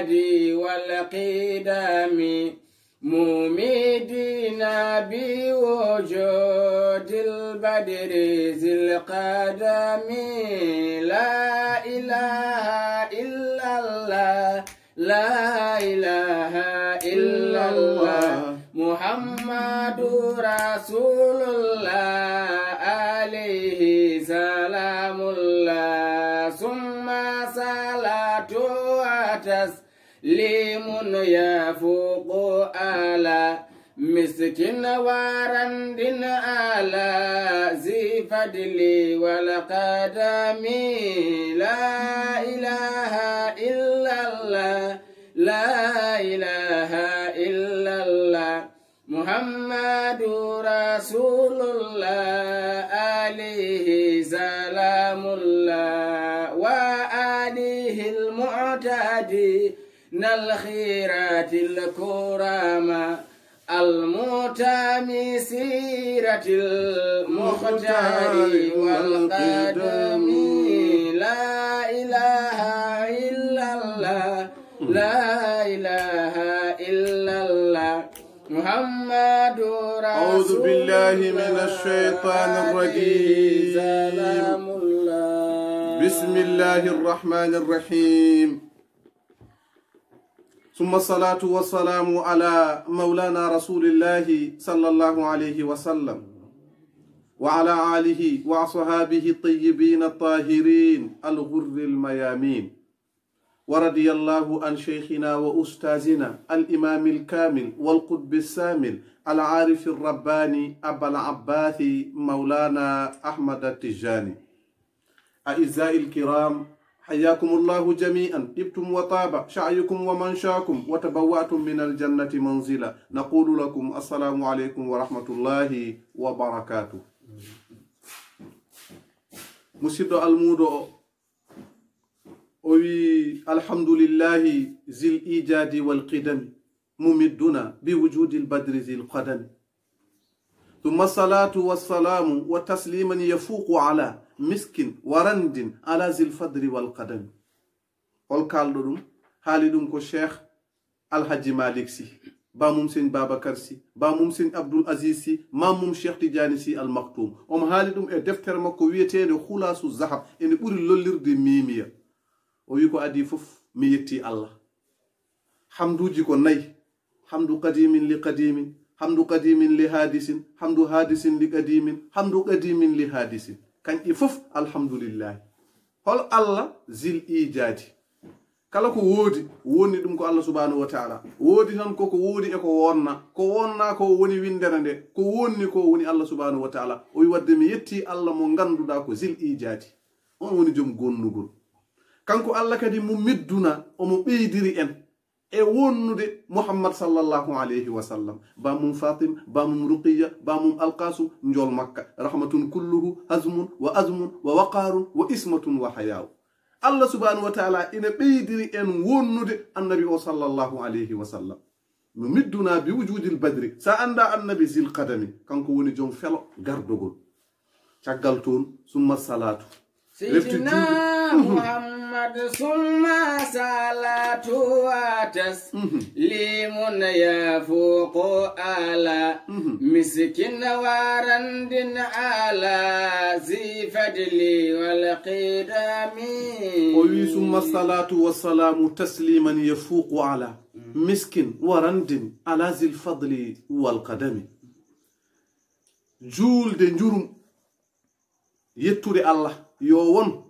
الإيجاد والقدم مميدنا بوجود البدر ذي القدم. لا إله إلا الله لا إله إلا الله. محمد رسول الله عليه سلام وتسليم يفوق على مسكين ورند على ذي فضل والقدم. لا إله إلا الله لا إله إلا الله. محمد رسول الله عليه سلام الله وآله المعتدين الخيرات الكرامة المتامي سيرة المختار والقدم لا إله إلا الله لا إله إلا الله. محمد رسول أعوذ بالله من الشيطان الرجيم. سلام الله. بسم الله الرحمن الرحيم. ثم الصلاة والسلام على مولانا رسول الله صلى الله عليه وسلم وعلى آله وأصحابه الطيبين الطاهرين الغر الميامين. ورضي الله عن شيخنا وأستاذنا الإمام الكامل والقطب السامل العارف الرباني أبا العباس مولانا أحمد التجاني. أعزائي الكرام حياكم الله جميعا. طبتم وطاب شعيكم ومنشاكم وتبوأتم من الجنة منزلا. نقول لكم السلام عليكم ورحمة الله وبركاته. مسيد المودو o wi alhamdulillahi zil ijadi walqidami mumidduna biwujudi lbadri zi lqadami ثم الصلاة والسلام وتسليما يفوق مسكين ورندين على ذي الفضل والقدم والقال لهم حالي دوم كو شيخ الحج مالك سي با موم سين بابا كرسي با موم سين عبد العزيز سي ما موم شيخ تجاني سي المقتوم ام حالي دوم دفتر مكو ويتين خلاص الزحف اني بوري لولير دي ميميا ويكو ادي فوف ميتي الله حمدو جيكو ناي حمد قديم لقديم حمد قديم لحادث حمد حادث لقديم حمد قديم لحادث kanƴi fof alhamdulillahi hol allah zil ijadi kala ko woodi wonni ɗum ko allah subhanahu wa taala. Woodi tan koko woodi e ko wonna. Ko wonna ko woni windere nde. Ko wonni ko woni allah subhanahu wa taala. O wi wadde mi yetti allah mo ngannduɗa ko zil ijadi on woni joom gonnugol. Kanko allah kadi mo midduna omo ɓeydiri en. E wonnude muhammad sallllahu alayhi wa sallam bamum fatima bamum ruqiya bamum alkasum jol makka rahmatun kulluhu hasmun wa asmun wa waqarun wa ismatun wa hayaw allah subhanahu wa taala ina ɓeydiri en wonnude annabi o sallllahu alayhi wa sallam no midduna bi wujudil badri sa anda annabi zil kadami kanko woni joom felo gardogol caggal toon summa salatu محمد ثم صلاة وتسليم يفوق على مسكين ورند على ذي فضل والقدم. وي ثم الصلاة والسلام تسليما يفوق على مسكين ورند على ذي الفضل والقدم. جول دنجرم يتوري الله. يوون.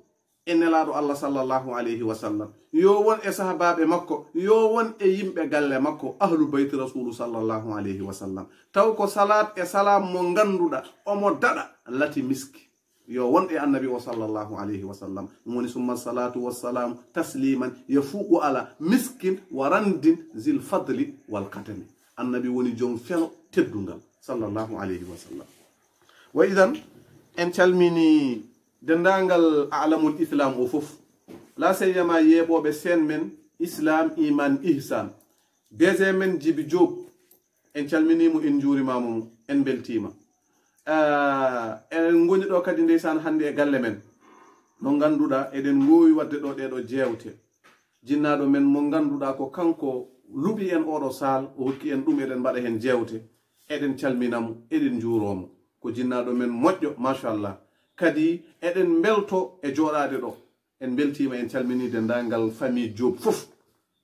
e nelaɗo allah sallllahu alayhi wa sallam. Yo won e sahabaɓe makko yo won e yimɓe galle makko ahlu beyti rasulu sallllahu alayhi wa sallam. Taw ko salat e salam mo ganduɗa omo daɗa lati miski. Yo won e annabi o sallllahu alayhi wa sallam. Ɗum woni summa salatu wassalamu tasliman yo yafuqu ala miskin wa randin zil fadli wal katami annabi woni jom feno teddungal sallllahu alayhi wa sallam. Wa idan en calmini dendagal alamul islam o fof. La seyama yeɓoɓe sen men islam iman ihsan. Dg men djibi job en calminimo en jurimamo en beltima. Eh, en goni ɗo kadi ndeysan hannde e galle men. No ganduɗa eɗen gowi wadde ɗo ɗeɗo jewte jinnaɗo men mo ganduɗa ko kanko luɓi en oɗo sal o hokki en ɗum eɗen mbaɗa hen jewte eɗen calminamo eɗen juromo ko jinnaɗo men moƴƴo machallah. kadi eɗen belto e joɗade ɗo. En beltima en calmini dendagal famille job fof.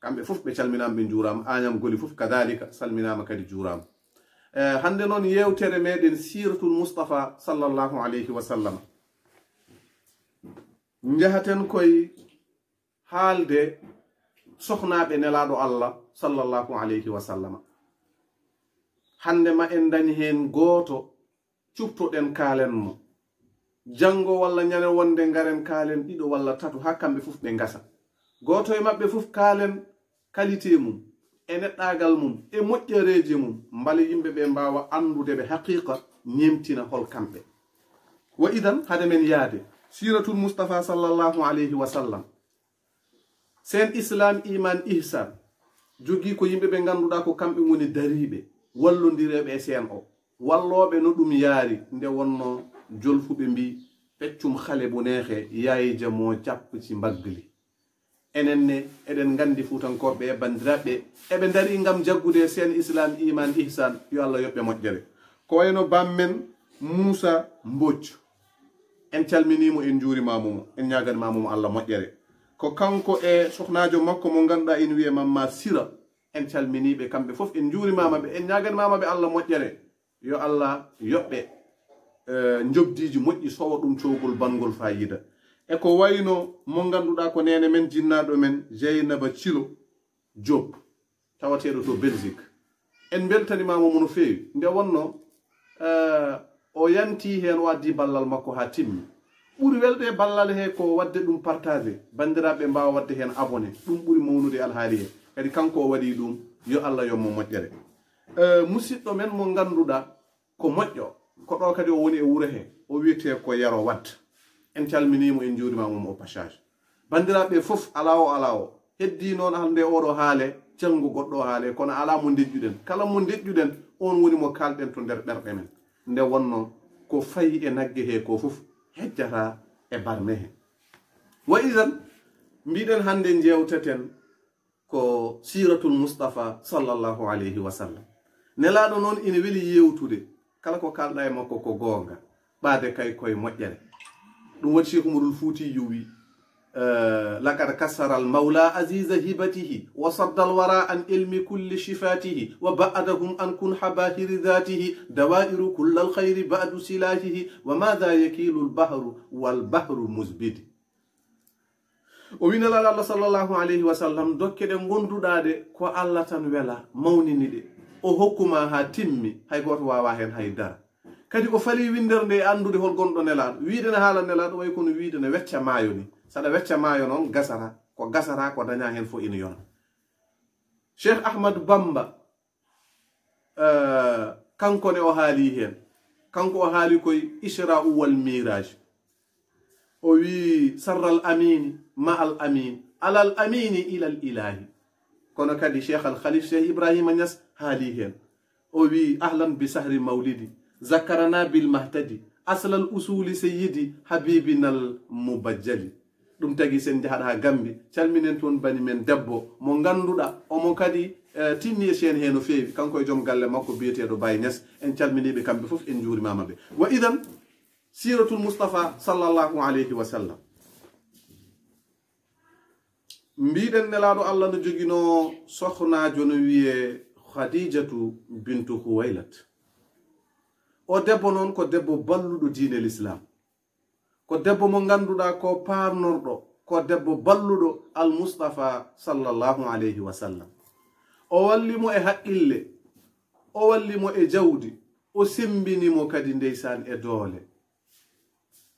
Kamɓe fof ɓe calminama ɓe juurama añam goli fof kadalika salminama kadi juurama eh, hande noon yewtere meɗen siratul moustapha sallllahu alayhi wa sallam. Jahaten koye haalde sohnaɓe nelaɗo allah sallllahu alayhi wa sallama hande ma en dañi hen gooto cuptoɗen kalenmo jango walla ñane wonde ngaren kaalen ɗiɗo walla tatu ha kamɓe fuf ɓe ngasa. Goto e maɓɓe fuf kaalen qualité mum e neɗɗagal mum e moƴƴereji mum mbale yimɓe ɓe mbawa andude ɓe haqiqa ñemtina hol kamɓe. Wa idan hade men yaade siratul moustapha sallllahu alayhi wa sallam sen islam iman ihsan jogi ko yimɓe ɓe ganduɗa ko kamɓe woni dariɓe wallodireɓe e sen o walloɓe no ɗum yaari nde wonno jolfuɓe mbi peccum xale bu neexe yaayija moo jàpp ci mbagg enen ne eɗen gandi fuutankoɓe e banndiraaɓe eɓe dari gam jaggude sen islam iman ihsan yo allah yoɓɓe moƴƴere. Ko wayno bammen moussa mbocc en calminimo en juurimamumo en ñaganimamumo allah moƴƴere. Ko kanko e sohnajo makko mo ganduɗa ina wiye mamma sira en calminiɓe kamɓe foof en juurimamaɓe en ñaganimamaɓe allah moƴƴere. Yo allah yoɓɓe. Eh, jobdiji moƴƴi sowa ɗum cowgol bangol fayida e ko wayno mo ganduɗa ko nene men jinnaɗo men jeynaba thilo job tawateɗo to belgique. En beltanimamo no fewi nde wonno eh, o yanti hen o addi ballal makko ha timmi. Ɓuuri welde ballal he ko wadde ɗum partage bandiraɓe mbawa wadde hen abonné. Ɗum ɓuuri mawnude alhaali he kadi kanko o waɗi ɗum yo allah yommo moƴƴere. Eh, musidɗo men mo ganduɗa ko moƴƴo. ko ɗo kadi o woni e wuro he o wiyete ko yaro wat en calminimo en juurimamum o passage. Bandiraɓe fof ala o ala o. Heddi noon hande oɗo haale cangu goɗɗo haale kono ala mo deƴƴuɗen kala mo deƴƴuɗen on woni mo kalɗen to nder ɓerɗe men. Nde wonno ko fayi e nagge he ko fof hejjata e barme he. Wa idan mbiɗen hande jewteten ko siratul moustapha sallllahu alayhi wa sallam. Nelaɗo noon ina weeli yewtude kala ko kalɗa e makko ko goonga. Ɓaade kay koye moƴƴere. Ɗum woni cheikh umarul fouti yuwi eh, lakad kassara almawla asisa hibatihi wa sadda alwara an ilmi kulli shifatihi wa ba'adahum an kun habahiri datihi dawairu kulla alkhayri ba'du silahihi wa madha yakilu lbahru walbahru musbidi o winalal allah sallllahu alayhi wa sallam dokke ɗe gonduɗade ko allah tan wela mawnini ɗe o hokkuma ha timmi hay goto wawa hen haydara. Kadi o fali winder nde andude hol gonɗo nelaɗo wiidene haala nelaɗo way kono wiidene wecca maayo ni. Saɗa wecca maayo noon gasata ko gasata ko daña hen fo ina yona. Cheikh ahmadou bamba uh, kankone o haali hen. Kanko o haali koye isra'u wal mirage o wi sarral amini ma al amin alal amini ilal ilahi. Kono kadi cheikh al khalif cheikh ibrahima ñas haali hen. O wi ahlan bi sahri mawlidi zakarana bil mahtadi aslal usuli seyidi habibinal mubajjali. Ɗum tagi sen jahaɗa ha gambi calminen toon bani men debbo. Mo ganduɗa omo kadi tinni e sen he no fewi kanko e joom galle makko biyeteɗo baynes en calminiɓe kamɓe foof en juurimama ɓe. Wa idan siratul moustapha sallllahu alayhi wa sallam. Mbiɗen nelaɗo allah no joguino sohnajo no wiye khadijatu bintu huwailat o debbo noon ko debbo balluɗo diine l'islam. Ko debbo mo ngannduɗa ko parnorɗo ko debbo balluɗo almustapha sallllahu alayhi wa sallam. O wallimo e haqqille o wallimo e jawdi o sembinimo kadi ndeysan e doole.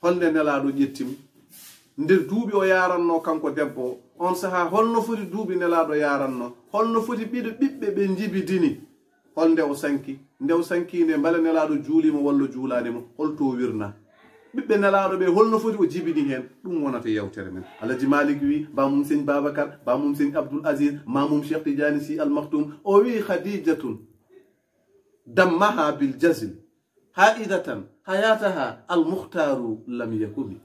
Holnde nelaɗo ƴettimo nder duuɓi o yaranno kanko debbo on saaha holno foti duuɓi nelaɗo yaranno holno foti ɓiɗo ɓiɓɓe ɓe jibidini holnde o sanki nde o sankinde mbale nelaɗo juulimo walla juulanimo holto wirna ɓiɓɓe nelaɗo ɓe holno foti o jibini hen ɗum wonata yewtere men alaji malik wi bamum seigne babacar bamum seigne abdoul asis mamum cheikh tidiani si almaktoum o wi khadijatun dammaha bil jasl haidatan hayataha almuhtaru lam yakumi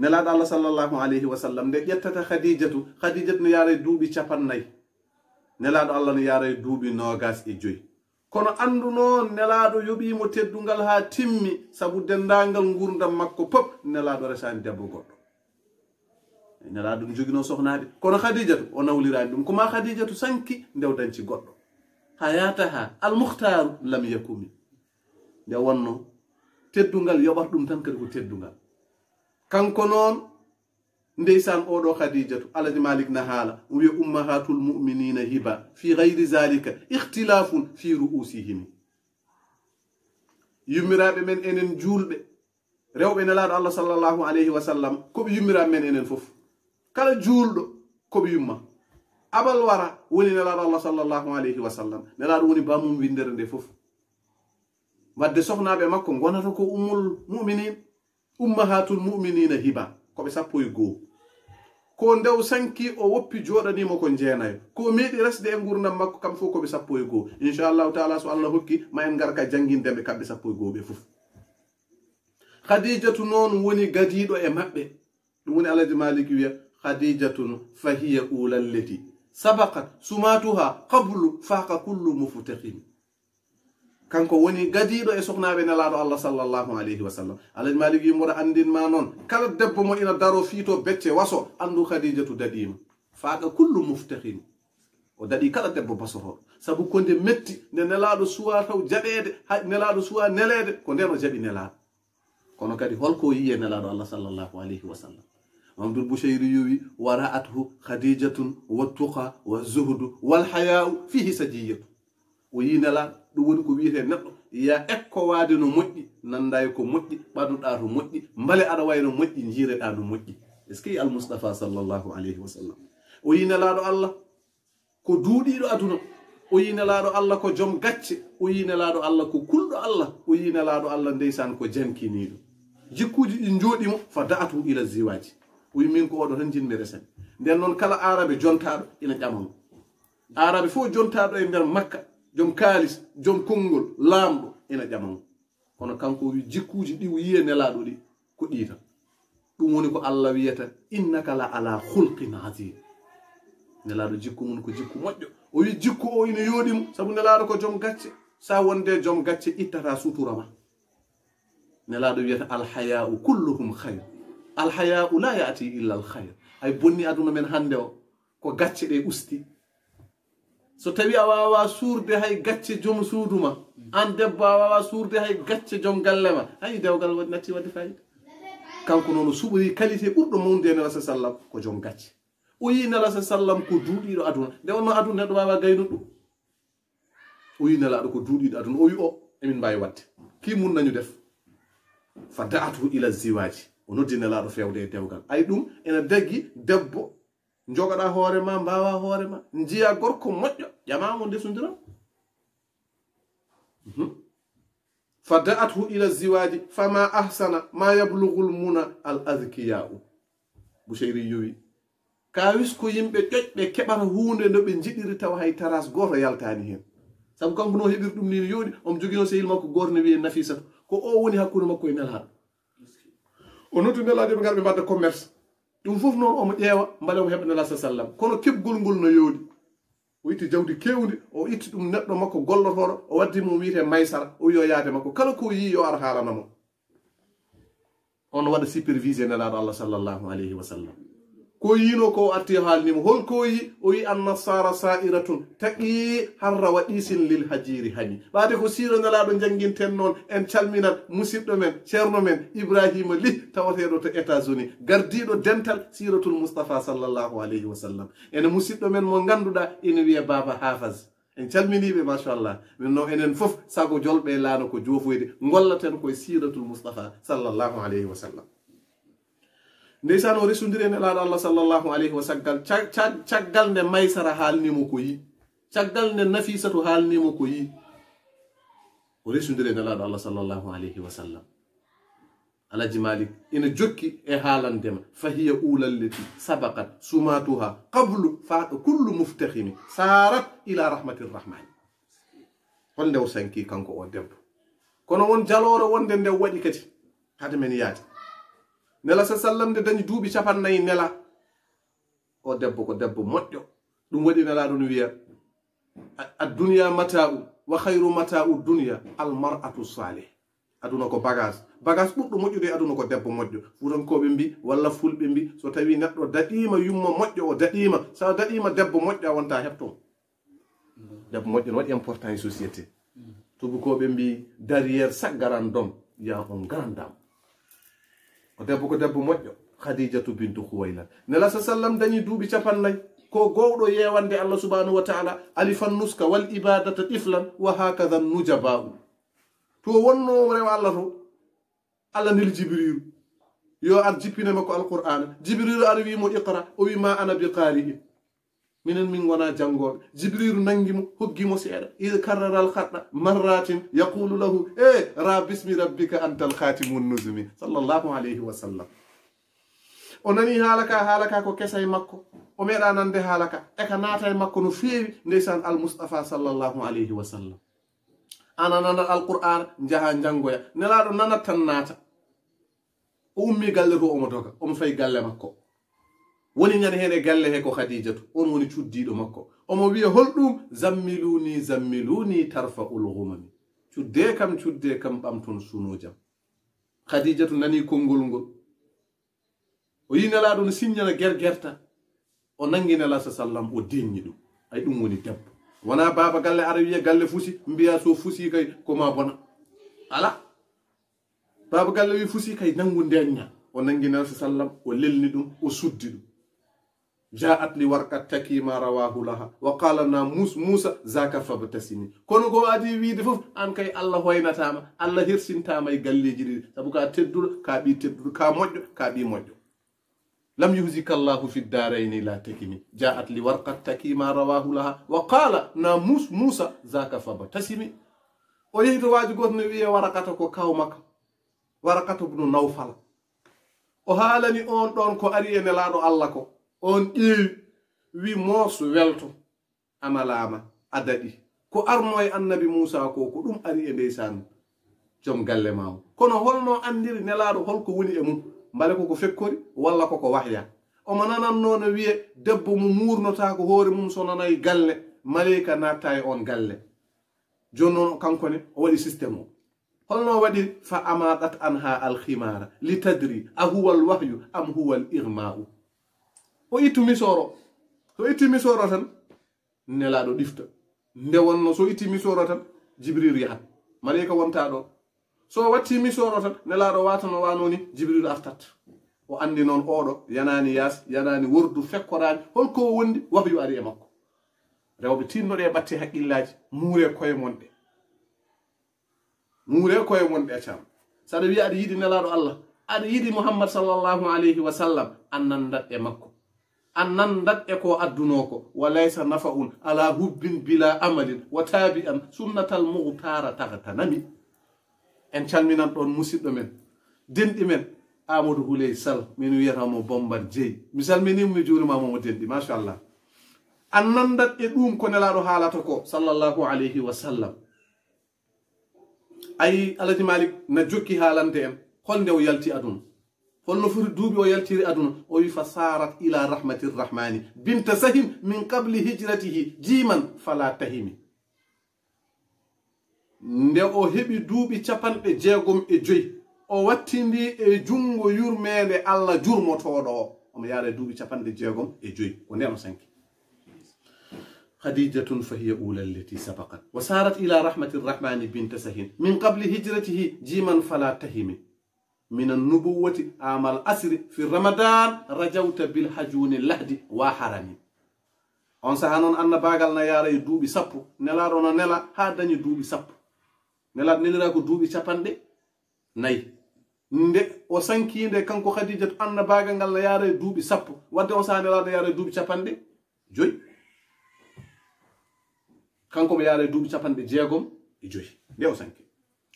nelaɗo allah sallllahu alayhi wa sallam nde ƴettata khadijatu khadijatu no yaara duuɓi capannayyi nelaɗo allah no yaara duuɓi nogas e joyi kono anndu noon nelaaɗo yoɓiimo teddungal haa timmi sabu denndaangal ngurdam makko pop nelaaɗo resaani debbo goɗɗo nelaaɗo ɗum joginoo sohnaaɓe kono khadijatu o nawliraani ɗum ko ma khadijatu sanki ndew dañci goɗɗo haa yaata haa almuhtaru lam yakumi nde wonno teddungal yoɓat ɗum tan kadi ko teddungal kanko noon ndeysan oɗo khadijatu alaji malik na haala wiye ummahatul muminina hiba fi gayri zalika ihtilafun fi ru'usihim yummiraɓe men enen julɓe rewɓe nelaɗo allah sallllahu alayhi wa sallam koɓe yummiraɓe men enen foof kala julɗo koɓe yumma abal wara woni nelaɗo allah sallllahu alayhi wa sallam nelaɗo woni bamum windere nde foof wadde sohnaɓe makko gonata ko ummul muminin ummahatul muminina hiba koɓe sappo e goo. Ko nde o sanki o woppi joɗanimo ko jeenayo ko meeɗi resde e gurdam makko kam fof koɓe sappo e goo. Inchallahu taala so allah hokki ma en garka jangguindeɓe kamɓe sappo e goo ɓe fof. Khadijatu noon woni gadiɗo e maɓɓe. Ɗum woni alhaji maliki wiya khadijatun fahiya ulalleti sabakat sumatuha qablu faka kullu muftakim kanko woni gadiɗo e sohnaɓe nelaɗo allah sallllahu alayhi wa sallam alaji malik wi mboɗo andinma noon kala debbo mo ina daro fiito becce waso andu khadijatu daɗima faqa kullu muftahin o daɗi kala debbo basotoɗo saabu konde metti nde nelaɗo suwa taw jaɓede ha nelaɗo suwa nelede ko nden o jaɓi nelaɗo kono kadi holko yiye nelaɗo allah sallllahu alayhi wa sallam mamdoul bouchayri yowi wara athu khadijatun wattuqa wa zuhdu walhayau fihi sajiyatu o yi nelaɗo ɗum woni ko wiyete neɗɗo. Ya ekko waade no moƴƴi nanndayi ko moƴƴi ɓaduɗa to moƴƴi mbale aɗa way no moƴƴi jiireɗa no moƴƴi. Est ce que almoustapha sallllahu alayhi wa sallam? O yi nelaɗo allah ko duuɗiɗo aduna. O yi nelaɗo allah ko joom gacce. O yi nelaɗo allah ko kulɗo allah. O yi nelaɗo allah ndeysan ko jankiniɗo jikkuji ɗi jooɗimo fa da'atu ila ziwaji o yi min ko oɗo tan jinmi resen nden noon kala arabe jontaɗo ina ƴamamo arabe fof jontaɗo e nder makka. jom kaalis jom konngol laamɗo ena ƴamamo kono kanko wi jikkuuji ɗi yiye nelaaɗo ɗi ko ɗi ɗum woni ko allah wiyata innaka la ala hulqin adim nelaaɗo jikku mum ko jikku moƴƴo. O wi jikku o ina yooɗimo sabu nelaaɗo ko joom gacce. Sa wonde joom gacce ittata sutura ma. Nelaaɗo wiyata alhaya'u kulluhum hayr alhaya'u la yaati illa alhayr ay bonni aduna men hannde o ko gacce ɗe usti. so tawi a wawa suurde hay gacce joom suudu ma an debbo a wawa suurde hay gacce joom galle ma hay dewgal waɗi natti wadde fayida? Kanko noon o suɓori qualité ɓurɗo mawde e nelasa sallam ko joom gacce. O yi nelasa sallam ko duuɗiɗo aduna. Nde wonno aduna neɗɗo wawa gaynu ɗum? O yi nelaɗo ko duuɗiɗo aduna. O wi o emin mbawi wadde. Ki mun nañu def? Fa da'atu ila ziwaji o noddi nelaɗo fewde e dewgal. Ay ɗum ene daggi debbo jogoɗa hoorema mbawa hoorema jiya gorko moƴƴo ƴamamo ndesodiram mhm. fa da'athu ila ziwaji fama ahsana ma yablugu lmuna al adkiya'u busheyri yowi kawis ko yimɓe ƴoƴɓe keɓata hunde no ɓe jiɗiri tawa hay taras goto yaltani hen. Saabu kanko no heɓiri ɗum ni no yowɗi omo jogino sehil makko goto no wiye nafisata ko o woni hakkude makko e nelaɗo o noddu nelaɗo e ɓe ngal ɓe mbadda commerce. ɗum fof noon omo ƴeewa mbale omo heɓanala sa sallam. Kono keɓgol ngol no yooɗi o itti jawdi kewndi o itti ɗum neɗɗo makko gollotoɗo o waddi mo wiyete maysara o wiyo yaade makko. Kala ko yi yo ar haalanamo on waɗa supervisé nelaɗo allah sallllahu alayhi wa sallam. ko yino ko arti haalnimo. Holko yi o wi annasara sa'iratun. Taqi harra waɗisin lil hajiri hani. Ɓaade ko siro nelaɗo jangguinten noon en calminat musidɗo men ceerno men ibrahima li tawateɗo to états unis gardiɗo dental siratul moustapha sallllahu alayhi wa sallam. Ene musidɗo men mo ganduɗa ene wiye baba hafas en calminiɓe machallah min noon enen fof sago jolɓe laano ko jofoyde gollaten koye siratul moustapha sallllahu alayhi wa sallam. Ndeysan o resodiri en elaɗo allah sallllahu alayhi wa saggal caggal nde maysara haalnimo ko yi caggal nde nafisatu haalnimo ko yi o resodiri en elaɗo allah sallllahu alayhi wa sallam alaji malik ina jokki e haalandema fahiya ulalleti sabakat sumatuha qablu faɗo kullu muftahimi sarat ila rahmatirrahmani hol ndew sanki kanko o debbo kono won jalore wonde nde waɗi kadi hade men yaade nela sa sallam nde dañi duuɓi capannayi nela. O debbo ko debbo moƴƴo. Ɗum waɗi nelaɗo no wiya adduniya mata'u wa hayru mata'u duniya almar'atu salih. Aduna ko bagage. Bagage ɓurɗo moƴƴude e aduna ko debbo moƴƴo. Furankoɓe mbi walla fulɓe mbi. So tawi neɗɗo daɗima yumma moƴƴo o daɗima. Sa daɗima debbo moƴƴo a wonta heɓton debbo moƴƴo ne waɗi important e société mm. tubakoɓe mbi derrière chaque garan dom ya on grand dame debbo ko debbo moƴƴo khadijatu bintu huwayla nela sa sallam dañi duuɓi capannayyi ko gowɗo yewande allah subhanahu wa taala alifan nuska wal ibadata tiflan wa hakada nujaba'u to wonno rewa allah to allah nel jibriru yo ar jippine makko alqur'ana jibriru ara wimo iqra o wima ana bi qari'in minen min gona janngoɓe jibriru nangimo hoggimo seeɗa. Id karraral haɗɗa marratin yaqulu lahu e ra bismi rabbika antal khatimun nusumi sallllahu alayhi wa sallam. O nani haalaka haalaka ko kesa e makko? O meeɗa nande haalaka? Eka naata e makko no feewi? Ndeysan almoustapha sallllahu alayhi wa sallam. Ana nana alqur'an jaha jangoya nelaɗo nanat tan naata. O ummi galle to omo doga omo fayi galle makko. woni ñande hen e galle he ko hadijatu on woni cuddiɗo makko. Omo wiya holɗum zammiluni zammiluni tarfa ulhumami cudde kam cudde kam ɓamton suno hadijatu nani konngol ngol? O yi nala no signana guerguerta o nangi nala sa sallam o deññi ɗum. Ay ɗum woni debbo. Wona baba galle ara wiya galle fusi mbiya so fusi kay koma bona. Ala! Baba galle wi fusi kay nangu ndenña o nangi nala sallam o lelni ɗum o suddi ɗum. جاءت لورقة تكي ما رواه لها. وقال لنا موسى موسى ذاك فابتسمي. كونو كو أدي ويد فوف أن كاي الله وينتاما الله هرسنتاما غاليجي دي جيري تبوكا تدور كابي تدور كا مودو كابي بي لم يهزك الله في الدارين لا تكيني جاءت لورقة تكي ما رواه لها. وقال ناموس موسى موسى ذاك فابتسمي. ويد واجي غوت نبي ورقتكو كاومك ورقة ابن نوفل. وهالني أون دون كو اري نلادو الله كو. on ƴeewi wi mooso welto amalama a daɗi. Ko arno e annabi musa ko ko ɗum ari e ndeysan joom galle ma o kono holno andiri nelaɗo holko woni e mum mbale koko fekkori walla koko wahya. Omo nananno no wiye debbo mo muurnotaako hoore mum so nanayi galle maleyka natta e on galle. Joni noon kankone o waɗi systéme o. Holno waɗi fa amaɗat an ha alkhimara litadri a huwa alwahyu am huwa al irma'u o ittu misoro. So itti misoro tan nelaɗo ɗifta. Nde wonno so itti misoro tan jibril yahat malika wonta ɗo. So watti misoro tan nelaɗo watano wanoni jibril artat o andi noon oɗo yanani yas yanani wordu fekkorani holko wondi wahyu ari e makko. Rewɓe tinnoɗe e batte haqqillaji muure e koye monɗe. Muure e koye monɗe ɗe saɗa wiya aɗa yiɗi nelaɗo allah. Aɗa yiɗi mouhammad sallllahu alayhi wa sallam annandat e makko. أنندت إكو أدنوكو وليس نفعون على هب بلا عمل وتابعا سنة المغتارة تغتنمي. إن شاء من أنتون مسيب من دين إمن أمر هولي سل من يرامو بومبر جي. مثال من يوم يجول ما مو دين ما شاء الله. أنندت إدوم كنلا رحالتكو صلى الله عليه وسلم. أي ألتي مالك نجوكي هالان دين خلن دو يلتي أدنو holno foti duuɓi o yaltiri aduna o wi fa sarat ila rahmatirrahmani binta sahim min qable hijratihi jiman fala tahimi nde o heɓi duuɓi capanɗe jeegom e joyi o wattindi e junngo yurmeende allah jurmotoɗo o omo yaara e duuɓi capanɗe jeegom e joyi ko ndeno sanki fa hiya ula allati sabakat wa sarat ila rahmatirrahmani binta sahin min qable hijratihi jiman fala tahimi min annubuwati amal asri fi ramadan rajawta bilhajuni lahdi wa harami. On saha noon annabagal na yaara e duuɓi sappo nelaɗo no nela ha dañi duuɓi sappo. Nelaɗo nelira ko duuɓi capanɗe nayi. Nde o sankinde kanko hadijatu annabagal ngal na yaara e duuɓi sappo wadde on saha nelaɗo yaara e duuɓi capanɗe? Joyi. Kanko mo yaara e duuɓi capanɗe jeegom? E joyi. Nde o sanki.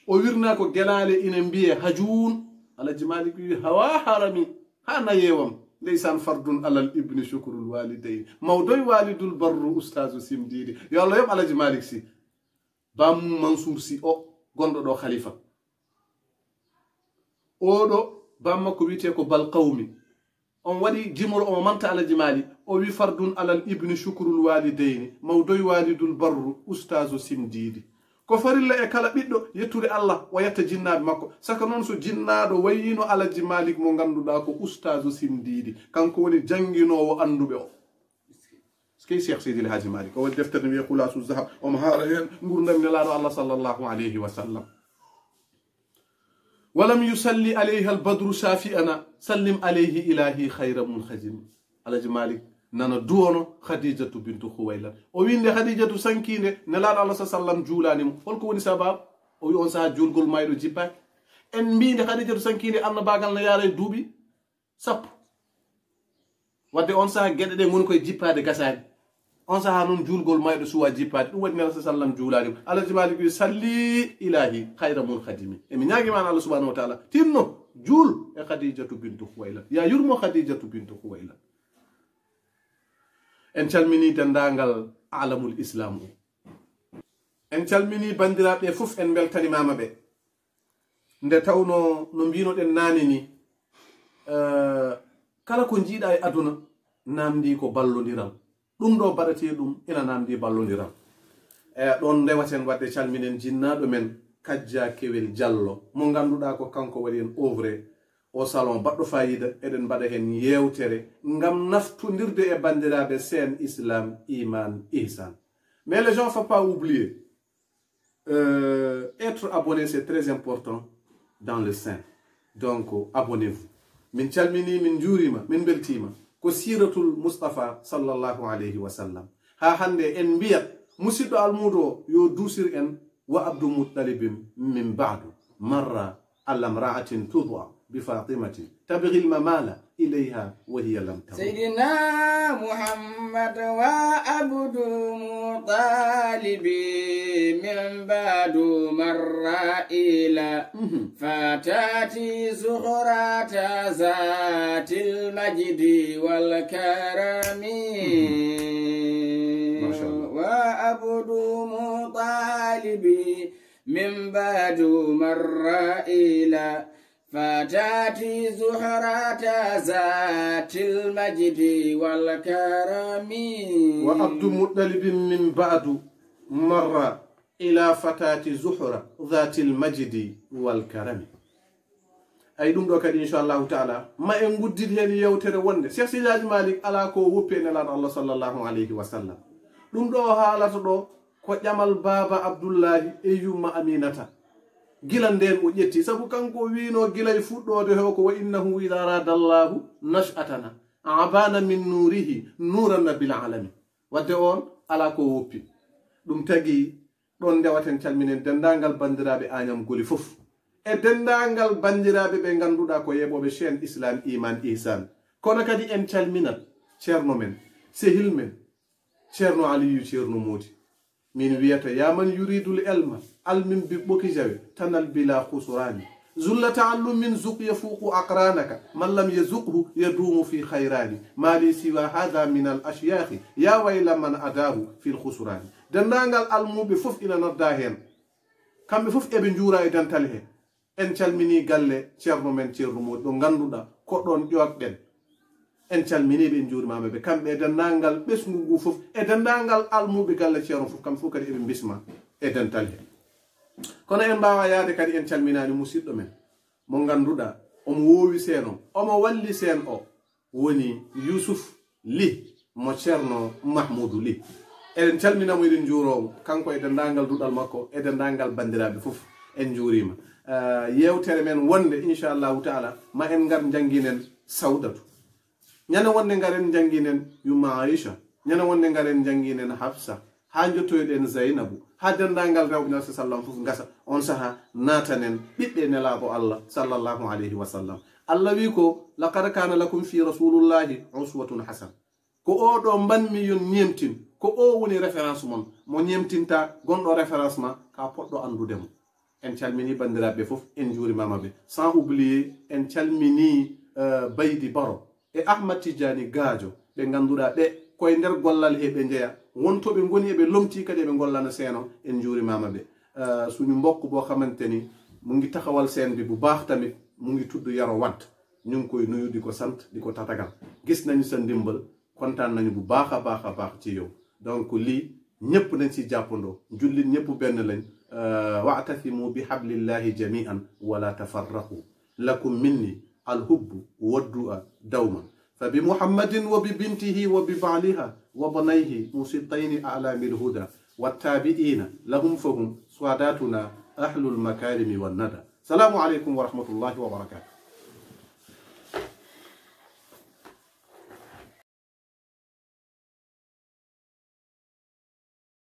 O wirna ko gelale ina mbiye hajun alaji malik wi hawa harami ha nayewam ndeysan fardun alal ibni chukrul walidayn mawdoy walidul barru oustage simdidi yo allah yoɓ alaji malik si bam mansour si o gonɗo ɗo khalifa oɗo bam makko wiyete ko bal qawmi on waɗi jimoro omo manta alaji mali o wi fardun alal ibni chukrul walidayni mawdoy walidul barru oustage simdidi ko farilla e kala ɓiɗɗo yettude allah o yetta jinnaɓe makko saka noon so jinnaɗo wayino alaji malik mo ganduɗa ko oustage sindidi kanko woni jangguinowo anduɓe o skey cheikh seydil haji malik o waɗi deftere wiye kulasu zahab omo haara hen gurdam nelaɗo allah sallllahu alayhi wa sallam walam yusalli alayhi albadru shafi'ana sallim alayhi ilahi hayra munhajimi alaji malik nana duwono khadijatu bintu khuwaylat o winde khadijatu sankinde nelaɗo allah sa sallam juulanimo holko woni sababu o wi on saha julgol mayɗo jippaki en mbinde khadijatu sankinde annabagal no yaara e duuɓi sappo wadde on saha gueɗe ɗe goni koye jippade gasani on saha noon julgol mayɗo suwa jippade ɗum waɗi nela sa sallam juulanimo allah jimali wi salli ilahi hayra mun khadimi emi ñaguimano allah subahanahu wa taala tinno juul e khadijatu bintu khuwaylat ya yurmo khadijatu bintu khuwaylat en calmini dendagal alamul islam o. En calmini bandiraɓe fof en beltanimama ɓe. Nde tawno no mbinoɗen naane ni uh, kala ko jiiɗa e aduna namdi ko ballodiral. Ɗum ɗo baɗate ɗum ina namdi ballodiral. E ɗon ndewaten wadde calminen jinnaɗo men kajja kewel diallo mo ganduɗa ko kanko waɗi en ouvre o salon baɗɗo fayida eɗen mbaɗa hen yewtere ngam naftodirde e bandiraɓe sen islam iman ihsan mais les gens faut pas oublier euh, être abonné c'est très important dans le sein donc abonnez vous min calmini min juurima min beltima ko siratul mustapha sallllahu alayhi wa sallam ha hande en mbiyat musidɗo almudo o yo duusir en wa abdou muttalibin min badu marra allamraatin tuda بفاطمة. تبغي الممال إليها وهي لم تمل سيدنا محمد وعبد المطالب من بعد مر إلى فتاتي زهرات ذات المجد والكرم. وعبد مطالب من بعد مر إلى فتاتي زهرة ذات المجد والكرم وعبد مطلب من بعد مر إلى فتاة زهرة ذات المجد والكرم ay ɗum ɗo kadi inchallahu taala ma en guddit hen yewtere wonde cheikh sidiaji malik ala ko woppi nelaɗo allah sallllahu alayhi wa sallam ɗum ɗo haalata ɗo ko ƴamal baba abdoullahi e yumma aminata gila nden o ƴetti. Sabu kanko wino gilay fuɗɗode hew ko wa innahu ida rada llahu nashatana abana min nurihi nuranna bil alamin wadde on ala ko woppi. Ɗum tagi ɗon ndewaten calminen dendagal bandiraɓe añam goli fof. E dendagal bandiraɓe ɓe ganduɗa ko yeɓoɓe chaine islam iman ihsan kono kadi en calminat ceerno men sehil men ceerno aliyu ceerno modi min wiyata yaman yuridul elma المن ببوك جاوي تنال بلا خسران زل تعلم من زق يفوق أقرانك من لم يزقه يدوم في خيران ما لي سوى هذا من الأشياخ يا ويل من أداه في الخسران دنانغال المو بفف إلى نرداهن كم بفف ابن جورا إدن تلهي en calmini galle ceerno men ceerno mo ɗo ngannduɗa koɗon ƴootɗen en calminiɓe en juurimama ɓe kamɓe e denndangal ɓesgu fof e denndangal almuɓe galle ceerno fof kamɓe fof kadi eɓe bisma e dental he kono en mbawa yaade kadi en calminani musidɗo men. Mo ganduɗa omo wowi seen o omo walli seen o woni yusuf li mo ceerno mahmoudou li. Eɗen calminamo eɗen juuromo kanko e dendagal duɗal makko e dendagal bandiraɓe foof en juurima eh, yewtere men wonde inchallahu taala ma en gar janguinen sawdatu. Ñande wonde garen janguinen yumma aicha ñana wonde garen janguinen hafsa. ha jottoyoɗen zaynabou ha dendagal rewɓe nabi sallam fof gasa on saaha natanen ɓiɓɓe nelaɓo allah sallllahu alayhi wa sallam allah wi ko lakad kana lakum fi rasulullahi uswatun hasan ko oɗo mbanmi yon ñemtin ko o woni référence mon mo ñemtinta gonɗo référence ma ka poɗɗo andudemo en calmini bandiraɓe fof en juurimamaɓe sans oublier en calmini uh, baydi baro e ahmad tijani gaajo ɓe ganduɗa ɓe koye nder gollal heɓe jeeya wontoɓe goni eɓe lomti kadi eɓe gollana seeno en juurimamaɓe ɓe. Suñu mbokk bo xamanteni mu ngi taxawal seen bi bu baax tamit mu ngi tudd yaro wadd. Ñu ngi koy nuyu di ko sant di ko tatagal. Gis nañu sa ndimbal kontaan nañu bu baax a baax a baax ci yow. Donc lii ñëpp nañ si jàppandoo. Jullit ñëpp benn lañ. Waatasimu bi hablillahi jamian wala tafarraqu. Lakum minni الحب والدعاء دوما. فبمحمد وببنته وببعلها وبنيه مسطين أعلام الهدى. والتابعين لهم فهم. سواداتنا أهل المكارم والندى. السلام عليكم ورحمة الله وبركاته.